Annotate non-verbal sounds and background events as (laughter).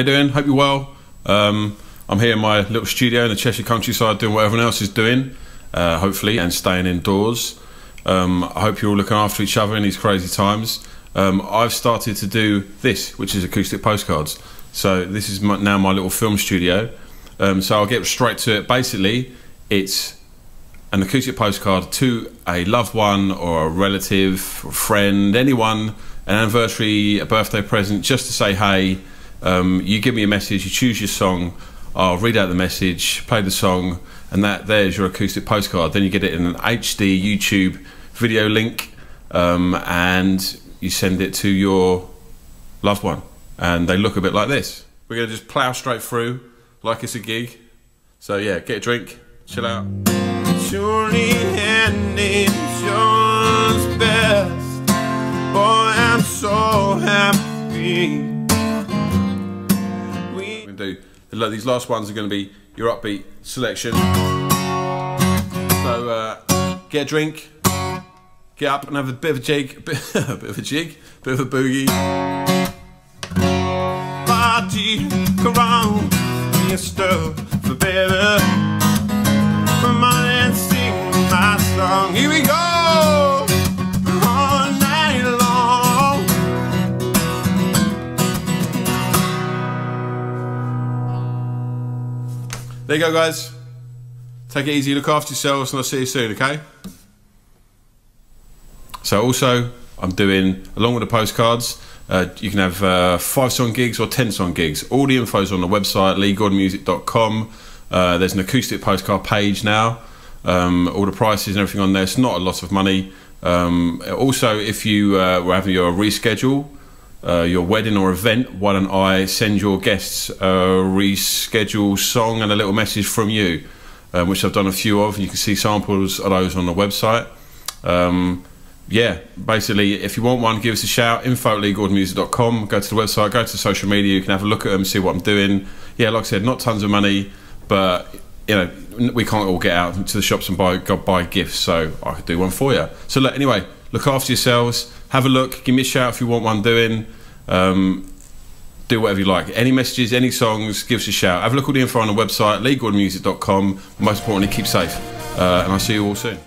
you doing? Hope you're well. Um, I'm here in my little studio in the Cheshire countryside doing what everyone else is doing, uh, hopefully, and staying indoors. Um, I hope you're all looking after each other in these crazy times. Um, I've started to do this, which is acoustic postcards. So this is my, now my little film studio. Um, so I'll get straight to it. Basically, it's an acoustic postcard to a loved one or a relative, or friend, anyone, an anniversary, a birthday present, just to say hey um, you give me a message, you choose your song, I'll read out the message, play the song, and that there's your acoustic postcard. Then you get it in an HD YouTube video link, um, and you send it to your loved one, and they look a bit like this. We're gonna just plow straight through like it's a gig. So yeah, get a drink, chill out. Surely best. Boy, I'm so happy do. These last ones are going to be your upbeat selection. So uh, get a drink, get up and have a bit of a jig, a (laughs) bit, a of a jig, a bit of a boogie. Party, come on, stuff for better. Come on and sing my song. Here we go. There you go, guys. Take it easy, look after yourselves, and I'll see you soon, okay? So, also, I'm doing, along with the postcards, uh, you can have uh, five song gigs or 10 song gigs. All the info's on the website, leegordonmusic.com. Uh, there's an acoustic postcard page now. Um, all the prices and everything on there. It's not a lot of money. Um, also, if you uh, were having your reschedule, uh, your wedding or event, why don't I send your guests a reschedule song and a little message from you, um, which I've done a few of. You can see samples of those on the website. Um, yeah, basically, if you want one, give us a shout. Info at leegordonmusic.com. Go to the website, go to social media. You can have a look at them, see what I'm doing. Yeah, like I said, not tons of money, but you know, we can't all get out to the shops and buy go buy gifts, so I could do one for you. So look, anyway, look after yourselves. Have a look. Give me a shout if you want one doing. Um, do whatever you like. Any messages, any songs, give us a shout. Have a look at the info on the website, leegordonmusic.com. Most importantly, keep safe. Uh, and I'll see you all soon.